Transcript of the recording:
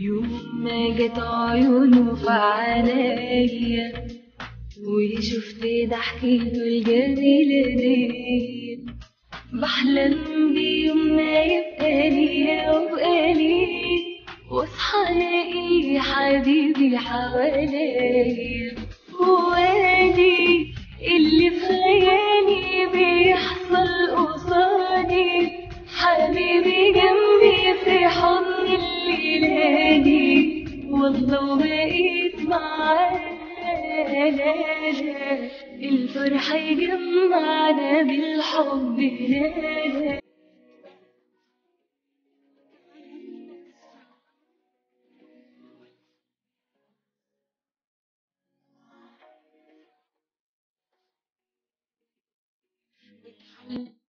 يوم ما جت عيونه في عينيا وشفت ضحكته الجميلة دي بحلم بيوم ما يبقى ليا وابقى ليه واصحى الاقي حبيبي حواليا. وادي اللي في خيالي بيحصل قصادي حبيبي جنبي الليلة دي والله وبقيت معاه لا لا الفرح يجمعنا بالحب. لا لا